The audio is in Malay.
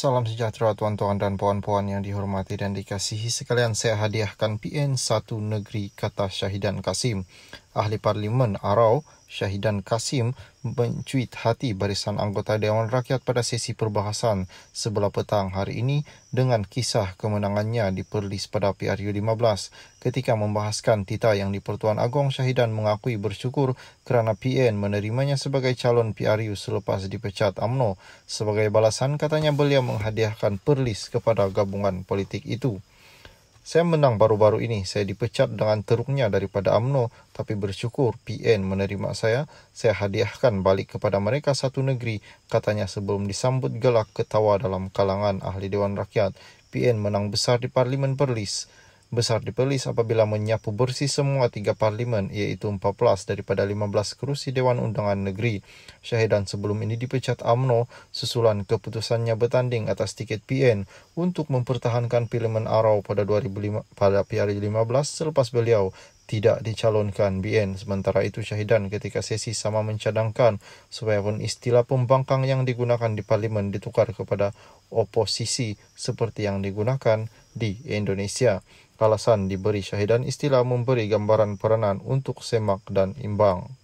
Salam sejahtera tuan-tuan dan puan-puan yang dihormati dan dikasihi sekalian. Saya hadiahkan PN Satu Negeri Kata Syahidan Kasim. Ahli Parlimen Arau Syahidan Kasim mencuit hati barisan anggota Dewan Rakyat pada sesi perbahasan sebelah petang hari ini dengan kisah kemenangannya di Perlis pada PRU 15 ketika membahaskan tita yang di Pertuan Agong Syahidan mengakui bersyukur kerana PN menerimanya sebagai calon PRU selepas dipecat AMNO sebagai balasan katanya beliau menghadiahkan Perlis kepada gabungan politik itu. Saya menang baru-baru ini. Saya dipecat dengan teruknya daripada AMNO tapi bersyukur PN menerima saya. Saya hadiahkan balik kepada mereka satu negeri katanya sebelum disambut gelak ketawa dalam kalangan ahli Dewan Rakyat. PN menang besar di Parlimen Perlis besar di Perlis apabila menyapu bersih semua tiga parlimen iaitu 14 daripada 15 kerusi Dewan Undangan Negeri. Syahidan sebelum ini dipecat AMNO susulan keputusannya bertanding atas tiket PN untuk mempertahankan Parlimen Arau pada 2005 pada PRI 15 selepas beliau tidak dicalonkan BN. Sementara itu syahidan ketika sesi sama mencadangkan supaya pun istilah pembangkang yang digunakan di parlimen ditukar kepada oposisi seperti yang digunakan di Indonesia. Alasan diberi syahidan istilah memberi gambaran peranan untuk semak dan imbang.